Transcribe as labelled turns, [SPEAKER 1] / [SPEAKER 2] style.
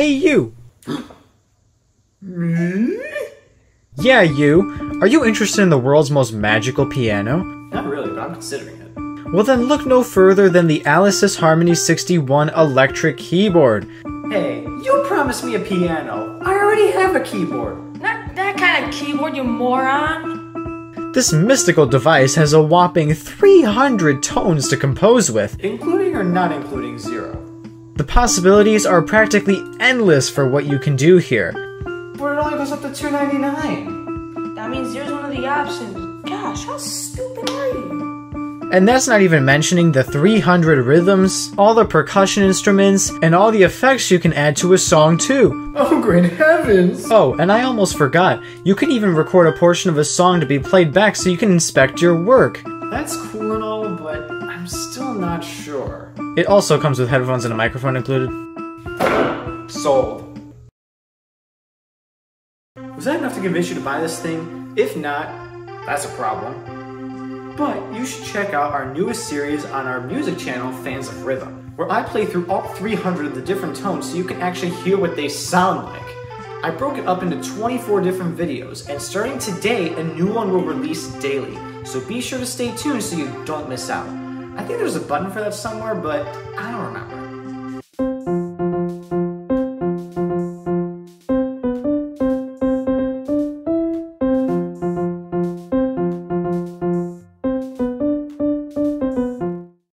[SPEAKER 1] Hey, you!
[SPEAKER 2] Me?
[SPEAKER 1] Yeah, you. Are you interested in the world's most magical piano?
[SPEAKER 2] Not really, but I'm considering it.
[SPEAKER 1] Well, then look no further than the Alesis Harmony 61 electric keyboard.
[SPEAKER 2] Hey, you promised me a piano. I already have a keyboard.
[SPEAKER 3] Not that kind of keyboard, you moron.
[SPEAKER 1] This mystical device has a whopping 300 tones to compose with.
[SPEAKER 2] Including or not including zero?
[SPEAKER 1] The possibilities are practically endless for what you can do here.
[SPEAKER 2] But it only goes up to 299.
[SPEAKER 3] That means zero's one of the options. Gosh, how stupid are you?
[SPEAKER 1] And that's not even mentioning the 300 rhythms, all the percussion instruments, and all the effects you can add to a song too.
[SPEAKER 2] Oh, great heavens!
[SPEAKER 1] Oh, and I almost forgot, you can even record a portion of a song to be played back so you can inspect your work.
[SPEAKER 2] That's cool and all, but I'm still not sure.
[SPEAKER 1] It also comes with headphones and a microphone included.
[SPEAKER 2] Sold. Was that enough to convince you to buy this thing? If not, that's a problem. But you should check out our newest series on our music channel, Fans of Rhythm, where I play through all 300 of the different tones so you can actually hear what they sound like. I broke it up into 24 different videos, and starting today, a new one will release daily, so be sure to stay tuned so you don't miss out. I think there's a button for that somewhere, but I don't remember.